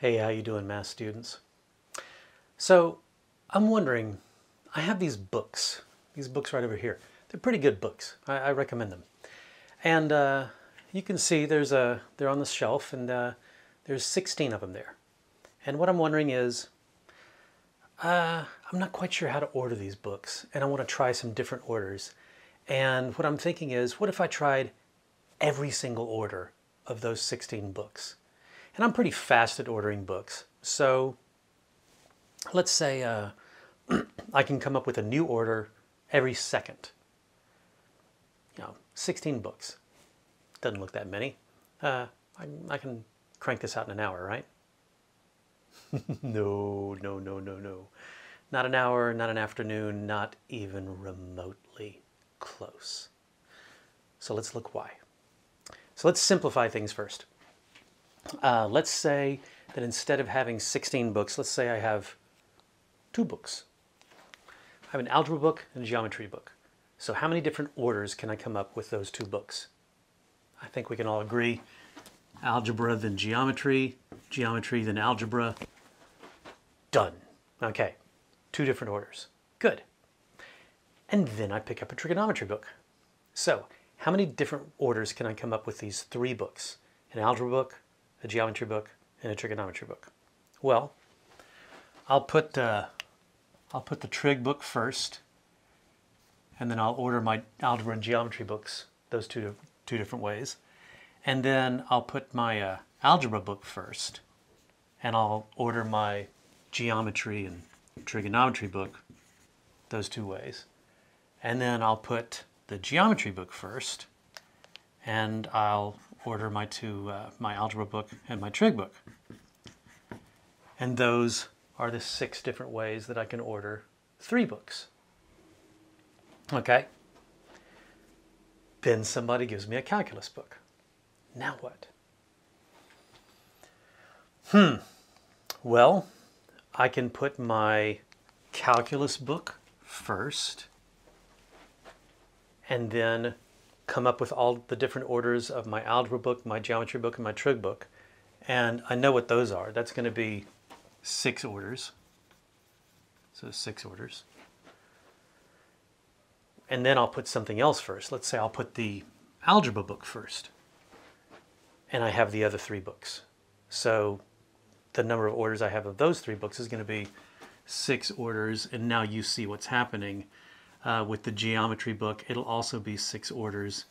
Hey, how you doing, math students? So, I'm wondering, I have these books, these books right over here. They're pretty good books. I, I recommend them. And uh, you can see there's a, they're on the shelf, and uh, there's 16 of them there. And what I'm wondering is, uh, I'm not quite sure how to order these books, and I want to try some different orders. And what I'm thinking is, what if I tried every single order of those 16 books? And I'm pretty fast at ordering books. So let's say uh, I can come up with a new order every second. You know, 16 books. Doesn't look that many. Uh, I, I can crank this out in an hour, right? no, no, no, no, no. Not an hour, not an afternoon, not even remotely close. So let's look why. So let's simplify things first. Uh, let's say that instead of having 16 books, let's say I have two books. I have an algebra book and a geometry book. So how many different orders can I come up with those two books? I think we can all agree algebra then geometry, geometry then algebra. Done. Okay, two different orders. Good. And then I pick up a trigonometry book. So how many different orders can I come up with these three books? An algebra book, a geometry book, and a trigonometry book. Well, I'll put uh, I'll put the trig book first, and then I'll order my algebra and geometry books those two two different ways, and then I'll put my uh, algebra book first, and I'll order my geometry and trigonometry book those two ways, and then I'll put the geometry book first, and I'll order my two, uh, my algebra book and my trig book. And those are the six different ways that I can order three books. Okay? Then somebody gives me a calculus book. Now what? Hmm. Well, I can put my calculus book first and then come up with all the different orders of my algebra book, my geometry book, and my trig book. And I know what those are. That's going to be six orders. So six orders. And then I'll put something else first. Let's say I'll put the algebra book first. And I have the other three books. So the number of orders I have of those three books is going to be six orders. And now you see what's happening uh, with the geometry book, it'll also be six orders.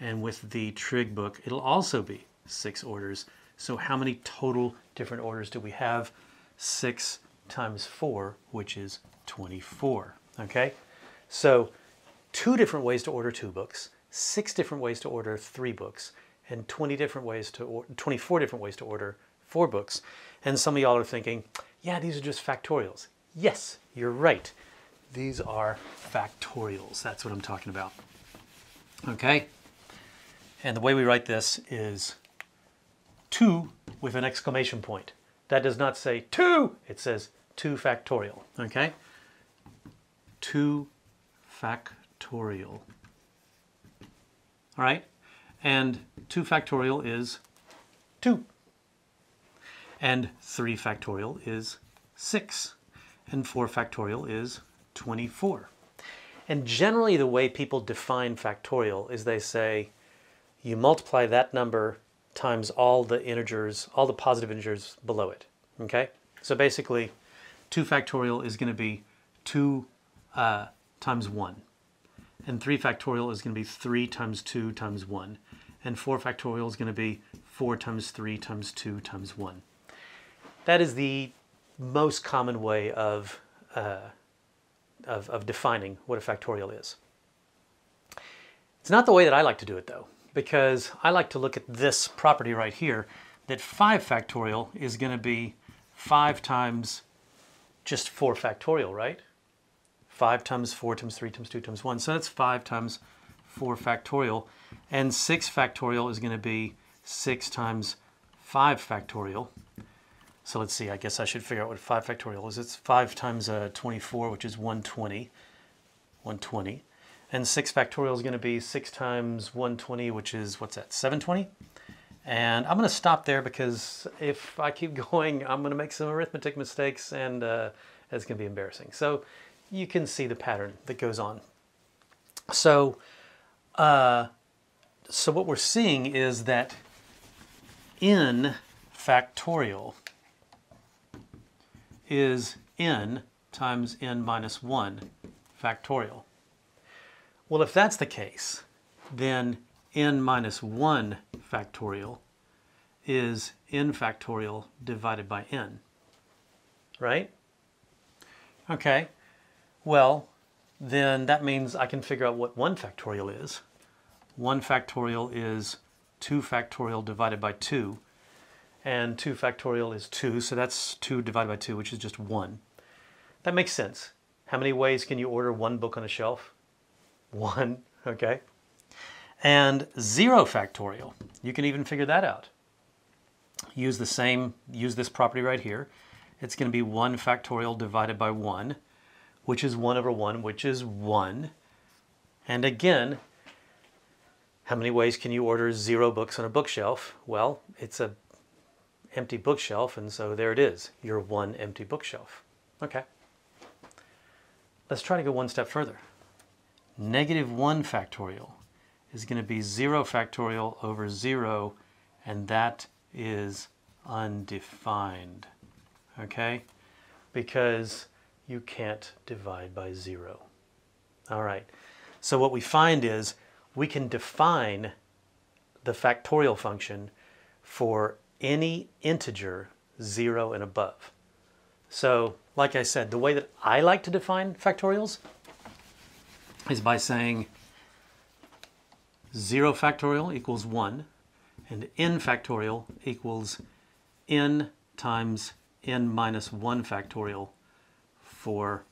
And with the trig book, it'll also be six orders. So how many total different orders do we have? Six times four, which is 24, okay? So two different ways to order two books, six different ways to order three books, and 20 different ways to, 24 different ways to order four books. And some of y'all are thinking, yeah, these are just factorials. Yes, you're right. These are factorials. That's what I'm talking about. Okay? And the way we write this is 2 with an exclamation point. That does not say 2, it says 2 factorial. Okay? 2 factorial. All right? And 2 factorial is 2. And 3 factorial is 6. And 4 factorial is 24. And generally the way people define factorial is they say you multiply that number times all the integers, all the positive integers below it, okay? So basically 2 factorial is going to be 2 uh, times 1. And 3 factorial is going to be 3 times 2 times 1. And 4 factorial is going to be 4 times 3 times 2 times 1. That is the most common way of uh, of, of defining what a factorial is. It's not the way that I like to do it though, because I like to look at this property right here, that 5 factorial is going to be 5 times just 4 factorial, right? 5 times 4 times 3 times 2 times 1. So that's 5 times 4 factorial. And 6 factorial is going to be 6 times 5 factorial. So let's see, I guess I should figure out what 5 factorial is. It's 5 times uh, 24, which is 120. 120. And 6 factorial is going to be 6 times 120, which is, what's that, 720? And I'm going to stop there because if I keep going, I'm going to make some arithmetic mistakes and uh, it's going to be embarrassing. So you can see the pattern that goes on. So, uh, so what we're seeing is that n factorial is n times n minus 1 factorial. Well, if that's the case, then n minus 1 factorial is n factorial divided by n, right? Okay, well, then that means I can figure out what 1 factorial is. 1 factorial is 2 factorial divided by 2, and 2 factorial is 2, so that's 2 divided by 2, which is just 1. That makes sense. How many ways can you order one book on a shelf? One, okay? And 0 factorial, you can even figure that out. Use the same, use this property right here. It's going to be 1 factorial divided by 1, which is 1 over 1, which is 1. And again, how many ways can you order zero books on a bookshelf? Well, it's a empty bookshelf, and so there it is, your one empty bookshelf. Okay. Let's try to go one step further. Negative 1 factorial is going to be 0 factorial over 0, and that is undefined. Okay? Because you can't divide by 0. All right. So what we find is we can define the factorial function for any integer 0 and above. So, like I said, the way that I like to define factorials is by saying 0 factorial equals 1 and n factorial equals n times n minus 1 factorial for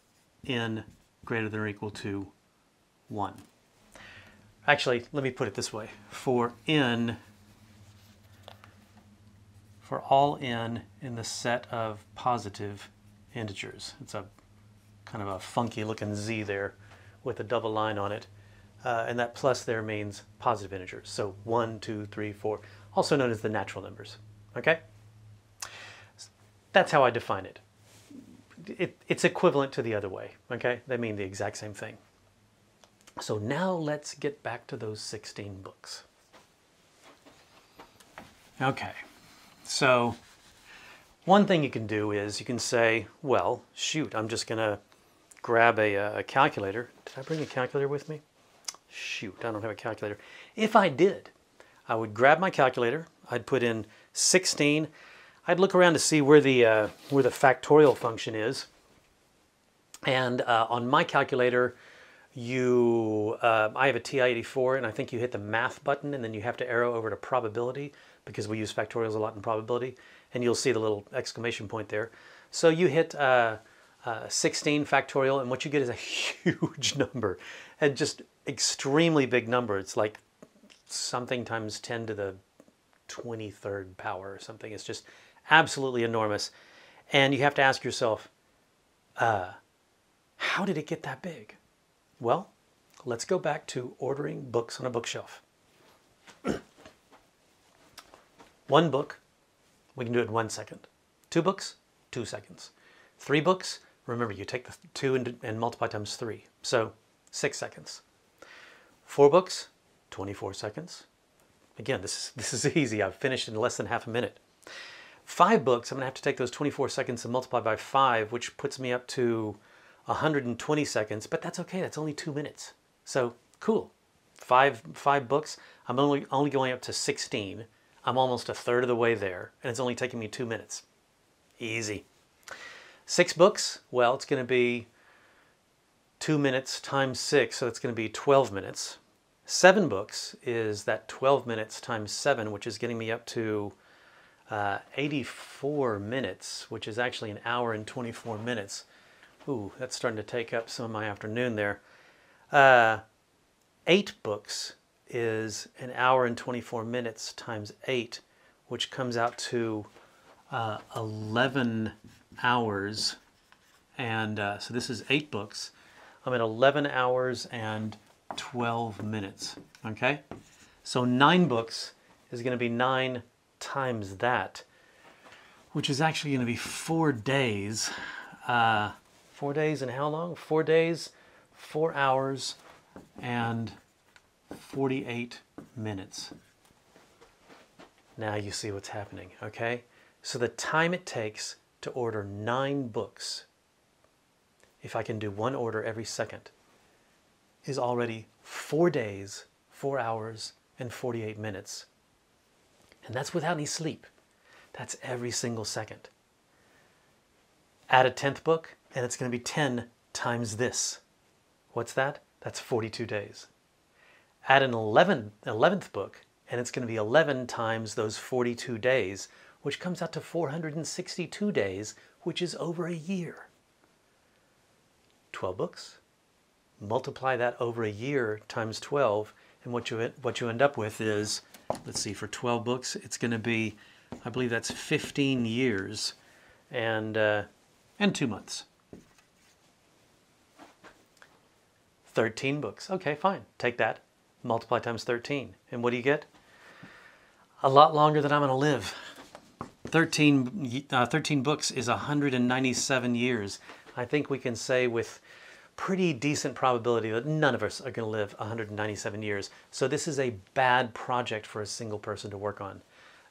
n greater than or equal to 1. Actually, let me put it this way. For n, for all n in the set of positive integers. It's a kind of a funky looking z there with a double line on it. Uh, and that plus there means positive integers. So 1, 2, 3, 4, also known as the natural numbers. Okay? That's how I define it. it. It's equivalent to the other way. Okay? They mean the exact same thing. So now let's get back to those 16 books. Okay, so one thing you can do is you can say, well, shoot, I'm just going to grab a, uh, a, calculator. Did I bring a calculator with me? Shoot, I don't have a calculator. If I did, I would grab my calculator, I'd put in 16, I'd look around to see where the, uh, where the factorial function is. And uh, on my calculator, you, uh, I have a TI-84 and I think you hit the math button and then you have to arrow over to probability because we use factorials a lot in probability and you'll see the little exclamation point there. So you hit uh, uh, 16 factorial and what you get is a huge number and just extremely big number. It's like something times 10 to the 23rd power or something. It's just absolutely enormous. And you have to ask yourself, uh, how did it get that big? Well, let's go back to ordering books on a bookshelf. one book, we can do it in one second. Two books, two seconds. Three books, remember you take the two and, and multiply times three, so six seconds. Four books, 24 seconds. Again, this is, this is easy. I've finished in less than half a minute. Five books, I'm to have to take those 24 seconds and multiply by five, which puts me up to 120 seconds, but that's okay. That's only two minutes. So cool. Five, five books. I'm only, only going up to 16. I'm almost a third of the way there, and it's only taking me two minutes. Easy. Six books, well, it's going to be two minutes times six, so it's going to be 12 minutes. Seven books is that 12 minutes times seven, which is getting me up to uh, 84 minutes, which is actually an hour and 24 minutes. Ooh, that's starting to take up some of my afternoon there. Uh, eight books is an hour and 24 minutes times eight, which comes out to uh, 11 hours. And uh, so this is eight books. I'm at 11 hours and 12 minutes. Okay? So nine books is going to be 9 times that, which is actually going to be 4 days. Uh, 4 days and how long? 4 days, 4 hours, and 48 minutes. Now you see what's happening, okay? So the time it takes to order nine books, if I can do one order every second, is already four days, four hours, and 48 minutes. And that's without any sleep. That's every single second. Add a 10th book, and it's going to be 10 times this. What's that? That's 42 days. Add an 11th, 11th book, and it's going to be 11 times those 42 days, which comes out to 462 days, which is over a year. 12 books. Multiply that over a year times 12, and what you, what you end up with is, let's see, for 12 books, it's going to be, I believe that's 15 years and, uh, and two months. 13 books. Okay, fine. Take that. Multiply times 13. And what do you get? A lot longer than I'm going to live. 13, uh, 13 books is 197 years. I think we can say with pretty decent probability that none of us are going to live 197 years. So this is a bad project for a single person to work on,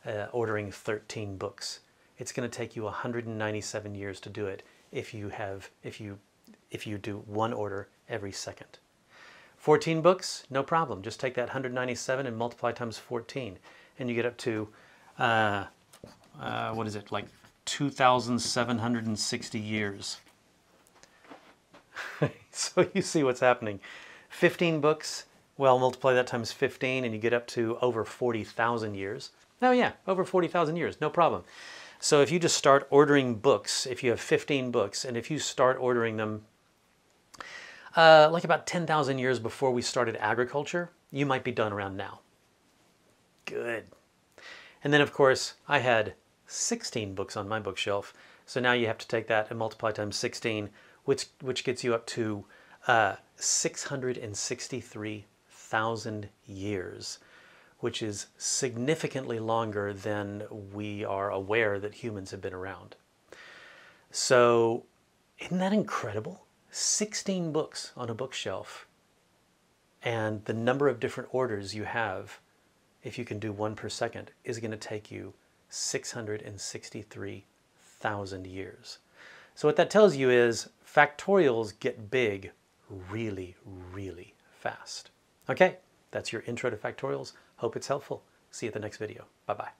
uh, ordering 13 books. It's going to take you 197 years to do it if you have if you if you do one order every second. 14 books, no problem. Just take that 197 and multiply times 14, and you get up to uh, uh, what is it like 2,760 years. so you see what's happening. 15 books, well, multiply that times 15 and you get up to over 40,000 years. Oh yeah, over 40,000 years, no problem. So if you just start ordering books, if you have 15 books, and if you start ordering them uh, like about 10,000 years before we started agriculture, you might be done around now. Good. And then of course, I had 16 books on my bookshelf. So now you have to take that and multiply times 16, which, which gets you up to uh, 663,000 years, which is significantly longer than we are aware that humans have been around. So isn't that incredible? 16 books on a bookshelf and the number of different orders you have if you can do one per second is going to take you 663,000 years. So what that tells you is factorials get big really, really fast. Okay, that's your intro to factorials. Hope it's helpful. See you at the next video. Bye-bye.